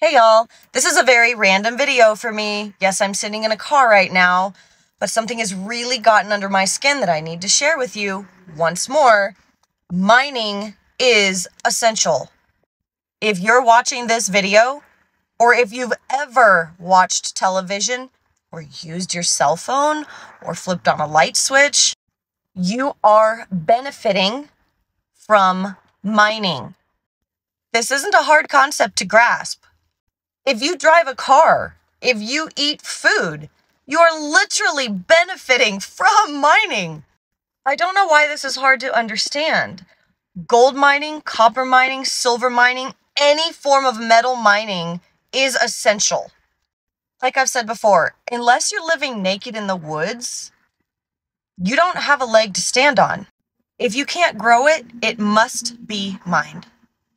Hey y'all, this is a very random video for me. Yes, I'm sitting in a car right now, but something has really gotten under my skin that I need to share with you once more. Mining is essential. If you're watching this video, or if you've ever watched television, or used your cell phone, or flipped on a light switch, you are benefiting from mining. This isn't a hard concept to grasp. If you drive a car, if you eat food, you are literally benefiting from mining. I don't know why this is hard to understand. Gold mining, copper mining, silver mining, any form of metal mining is essential. Like I've said before, unless you're living naked in the woods, you don't have a leg to stand on. If you can't grow it, it must be mined.